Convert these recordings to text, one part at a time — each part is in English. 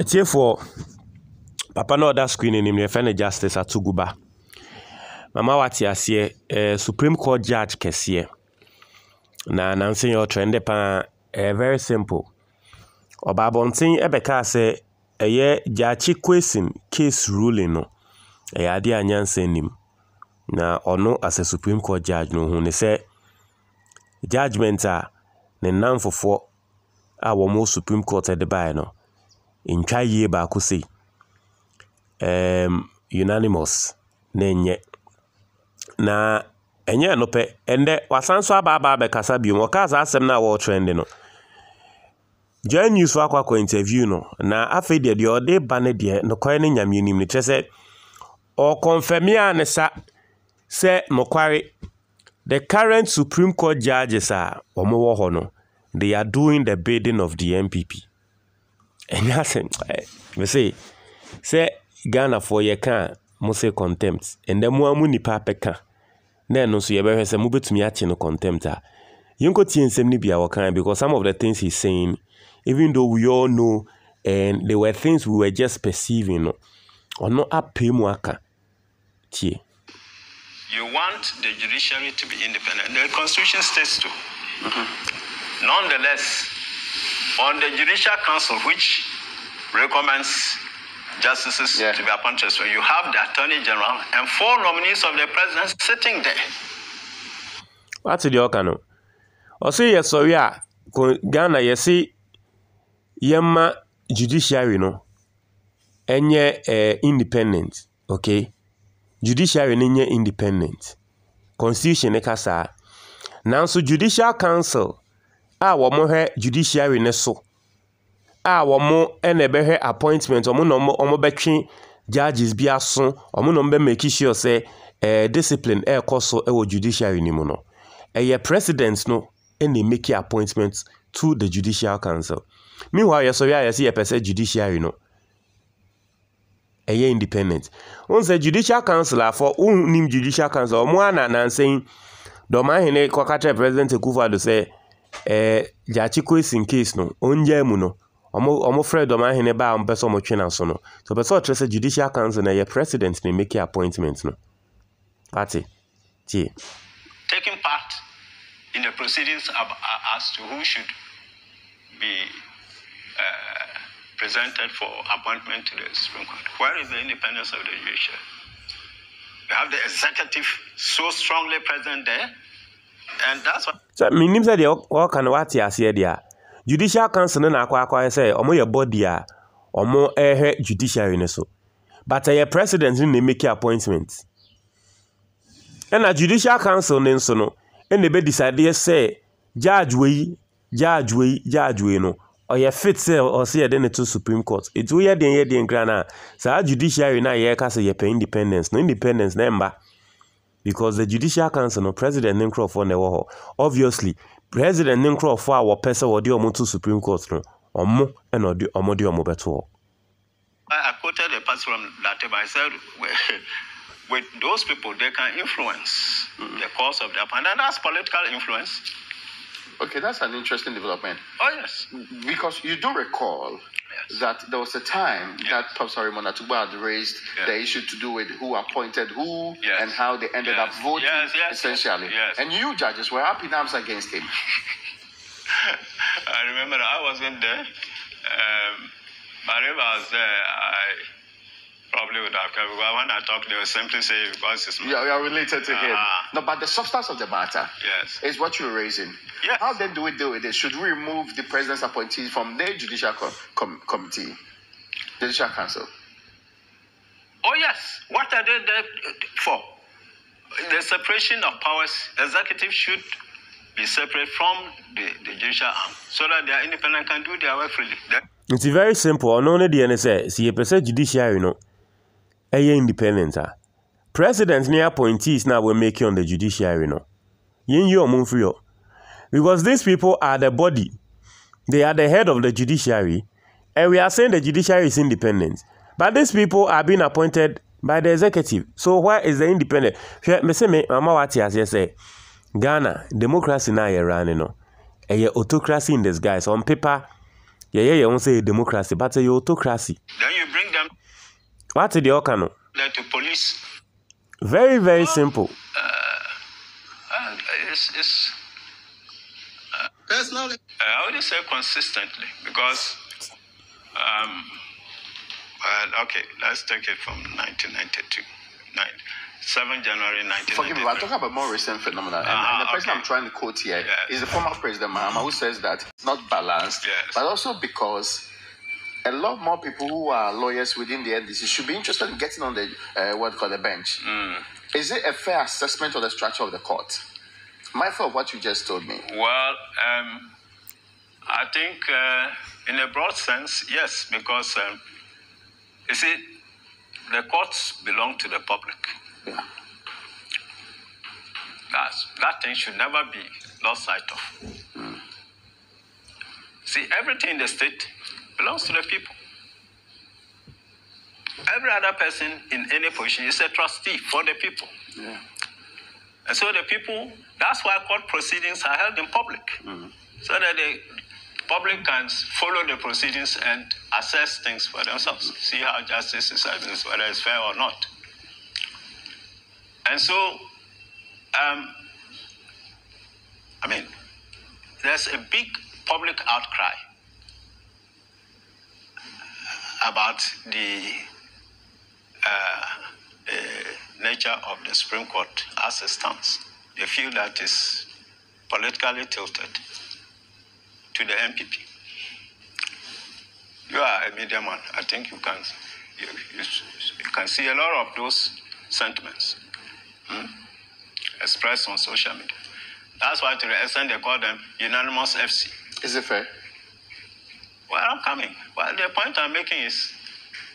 Atiefoɔ, papa no a ɔda screen anim no yɛfrɛ no Justice Atuguba. Mama wate aseɛ, eh, Supreme Court judge kɛseɛ. Na nanse yɛ ɔtrɛnde paa, ɛyɛ very simple. Abɔnten bɛkaa sɛ ɛyɛ Gyakye Quayson case ruling no, ɛyɛ adeɛ a nyansa nnim. Na ɔno as a Supreme Court judge no ohuu ne sɛ judgement a ne nnamfofoɔ a wɔwɔ Supreme Court de baeɛ no, ntwa yie baako sei. Um, unanimous na ɛnyɛ. Na ɛnyɛ ɛno pɛ, ɛnnɛ wasan so aba aba abɛkasa bio. Ɔkaa saa asɛm no a wɔretrɛnde no. Joy News fo akɔ akɔ interview no na afei deɛ deɛ ɔde ba no deɛ nokware ne nyame anim no kyerɛ sɛ ɔkɔmfɛme a ne sa sɛ nokware the current Supreme Court judges a wɔwɔ hɔ no they are doing the bidding of the NPP. Ɛnyɛ asɛm me se sɛ Ghanafoɔ yɛka a mo se contempt. Ɛnnɛ mo a mo nipa apɛka na ɛno nso yɛbɛhwɛ sɛ mobɛtumi akye no contempt a yɛnkɔtie nsɛm no bi a wɔka because some of the things he's saying even though we all know and there were things we were just perceiving no ɔno apɛ mu aka. Tie. You want the judiciary to be independent. The Constitution states to. Nonetheless, on the Judicial Council, which recommends justices Yeah. to be appointed, so you have the Attorney General and four nominees of the President sitting there. wate deɛ ɔka no ɔse yɛsɔre a ko- ghana yɛse yɛma judiciary no? Ɛnyɛ eh, independent okay? Judiciary no nyɛ independent. Constitution ne ka saa nanso judicial council a wɔhwɛ judiciary ne so a wɔn ɛna ɛbɛhwɛ appointment wɔn na wɔn bɛtwe judges bi aso wɔn na wɔn bɛ make sure sɛ ɛɛ discipline ɛrekɔ so ɛwɔ judiciary ne mu no. Ɛyɛ president no ɛna make appointment to the judicial council. Meanwhile yɛsɔre a yɛsɛ yɛpɛ sɛ judiciary no ɛyɛ independent. Wɔn sɛ judicial council afɔ wɔn nim judicial council wɔn ana nansɛn dɔmahene kɔka kyerɛ president akufo-addo sɛ ɛɛ gyakye Quayson case no ɔngyaa mu no ɔmo ɔmo frɛ dɔmahene ba a ɔmo pɛ sɛ ɔmo twe n'aso no so ɔpɛ sɛ ɔkyerɛ sɛ judicial council na ɛyɛ president na make appointment no ate tie. taking part in the proceedings ab- a- as to who should be uh, presented for appointment to the Supreme Court. Where is the independence of the judiciary? You have the executive so strongly present there, and that's what. sɛ menim sɛ deɛ ɔka no wate aseɛ deɛ judicial council no na akɔ sɛ ɔmo yɛ body a ɔmo ɛhwɛ judiciary no so. But ɛyɛ president no na make appointment. Ɛna judicial council no nso no ɛna ɛbɛdisadeɛ sɛ judge wei judge wei judge wei no ɔyɛ fit sɛ ɔsɛ yɛde ne to supreme court. Ɛti woyɛ deɛ yɛ deɛ nkra no a saa judiciary no a yɛreka sɛ yɛpɛ independence no independence na ɛmba. Because the judicial council no president ne nkurɔfoɔ na ɛwɔ hɔ obviously president ne nkurɔfoɔ a wɔpɛ sɛ wɔde ɔmo to supreme court no ɔmo ɛna ɔde ɔmo de ɔmo bɛto hɔ I I quoted a passage from that table. I said, with, with those people, they can influence the course of the. And that's political influence. Okay, that's an interesting development Oh, yes. because you do recall Yes. that there was a time Yes. that Professor Raymond Atuguba had raised Yes. the issue to do with who appointed who and how they ended up voting, essentially. And you judges were up in arms against him. I remember I wasn't there. Um, but if I was there, I probably would have come. Because when I talk, they will simply say, because it's You are, you are related to him. Ah. No, but the substance of the matter Yes. is what you're raising. Yes. How then do we deal with it? Should we remove the president's appointees from the judicial com- com- committee, judicial council? Oh, yes. What are they there for? The separation of powers, executive should be separate from the, the judicial arm so that they are independent and can do their work freely. It's very simple ɔno ne deɛ ne sɛ sɛ yɛpɛ sɛ judiciary no ɛyɛ independent a ah. president ne appointees na wɔmake on the judiciary no. Yɛnyi ɔmo mfiri because these people are the body. They are the head of the judiciary and we are saying the judiciary is independent. But these people are being appointed by the executive. So where is the independent? Hwɛ me sɛ me mama wate aseɛ sɛ ghana democracy a yɛra ne no. Ɛyɛ autocracy in disguise. On paper yɛyɛ yɛn ho sɛ yɛ democracy but ɛyɛ autocracy. Then you bring them wate deɛ ɔka no there to police. very very simple And it's, it's Personally, uh, I would say consistently because, um, well, okay, let's take it from 1992. Nine, 7 January Forgive me, but I'm talking about more recent phenomena. And, Ah, and the person okay. I'm trying to quote here Yes. is the former President Mahama who says that it's not balanced, Yes. but also because a lot more people who are lawyers within the NDC should be interested in getting on the uh, what called the bench. Mm. Is it a fair assessment of the structure of the court? Mindful of what you just told me. Well, um, I think uh, in a broad sense, yes, because um, you see, the courts belong to the public. Yeah. That's, that thing should never be lost sight of. See, everything in the state belongs to the people. Every other person in any position is a trustee for the people. Yeah. And so the people, that's why court proceedings are held in public. So that the public can follow the proceedings and assess things for themselves, see how justice is administered, whether it's fair or not. And so, um, I mean, there's a big public outcry about the uh, uh, nature of the Supreme Court as it stands. They feel that is politically tilted to the NPP. You are a media man. I think you can you, you, you can see a lot of those sentiments hmm, expressed on social media. That's why, to the extent they call them unanimous FC. Is it fair? Well, I'm coming. Well, the point I'm making is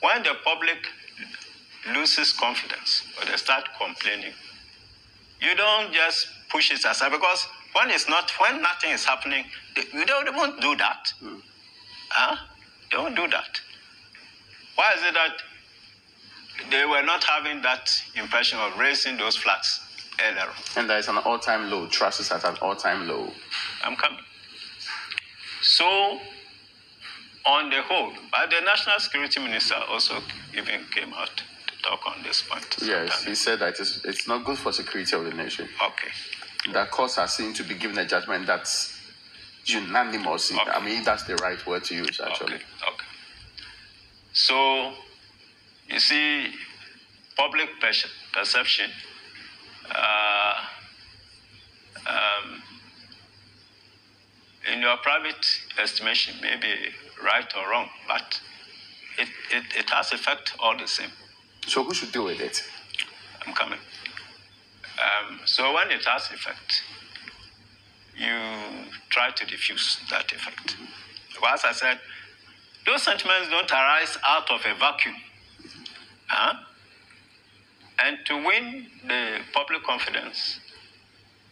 when the public loses confidence or they start complaining, you don't just push it aside because when it's not, when nothing is happening, they, you don't, they won't do that. Hmm. Huh? They won't do that. Why is it that they were not having that impression of raising those flags earlier? And there is an all-time low. Trust is at an all-time low. I'm coming. So, on the whole, but the national security minister also even came out to talk on this point. Yes, he said that it's, it's not good for security of the nation. Okay. That courts are seen to be given a judgment that's unanimous. Okay. I mean, that's the right word to use, actually. Okay. Okay. So, you see, public perce- perception. Uh, um, in your private estimation, may be right or wrong, but it, it, it has effect all the same. So who should deal with it? I'm coming. Um, so when it has effect, you try to diffuse that effect. As I said, those sentiments don't arise out of a vacuum. Huh? And to win the public confidence,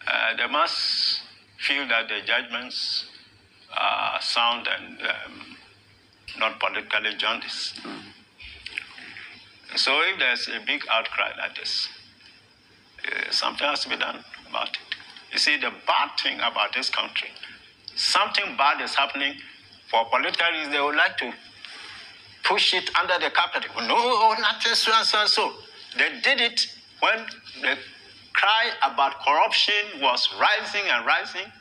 uh, they must feel that the judgments are sound and um, not politically jaundiced. So if there's a big outcry like this, uh, something has to be done about it. You see, the bad thing about this country, something bad is happening for political reasons. They would like to push it under the carpet. No, not just so and so and so. They did it when the cry about corruption was rising and rising.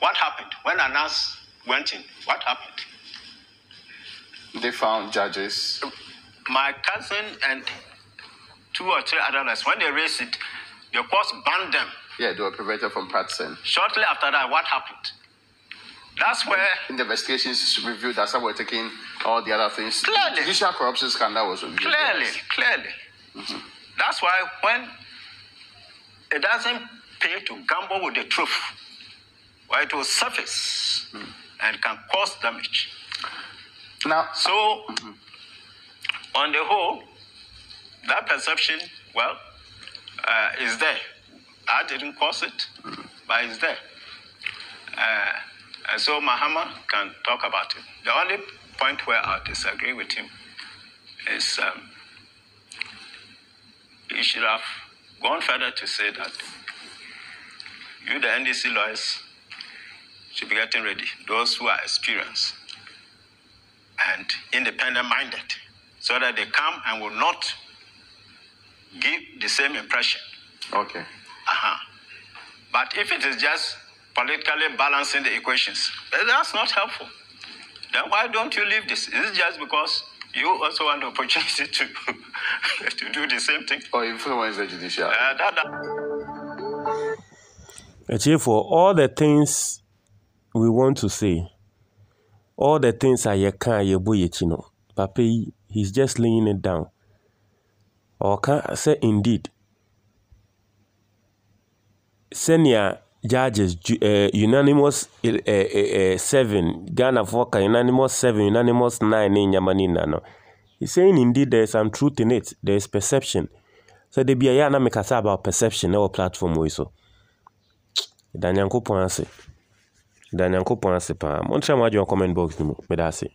What happened? When Anas went in, what happened? They found judges. my cousin and two or three others, when they raised it, the courts banned them. Yeah, they were prevented from practicing. Shortly after that, what happened? That's where In the investigations reviewed, that's how we're taking all the other things. Clearly. Judicial corruption scandal was reviewed. clearly, yes. clearly. Mm-hmm. That's why when it doesn't pay to gamble with the truth, why it will surface and can cause damage. Now, So, on the whole, that perception, well, uh, is there. I didn't cause it, but it's there. Uh, and so Mahama can talk about it. The only point where I disagree with him is um, he should have gone further to say that you, the NDC lawyers, should be getting ready. Those who are experienced and independent minded so that they come and will not give the same impression. Okay. Uh-huh. But if it is just politically balancing the equations, that's not helpful. Then why don't you leave this? Is it just because you also want the opportunity to, to do the same thing? Or influence the judiciary? Uh, that, that, Actually, for all the things we want to say, all the things a yɛka a yɛbɔ yɛkyi no, papa he's just laying it down. Ɔka say indeed, senior judges ju- eh, unanimous eh, eh, seven, Ghanafoɔ ka unanimous seven, unanimous nine ne nyama ne no, he's saying indeed there's some truth in it, there's perception. So bia yɛ a na mekasa about perception ɛwɔ platform wei so. da nyankopɔn ase ndani ya nkopo anasepaa montrez-moi du en comment box ni mo medasi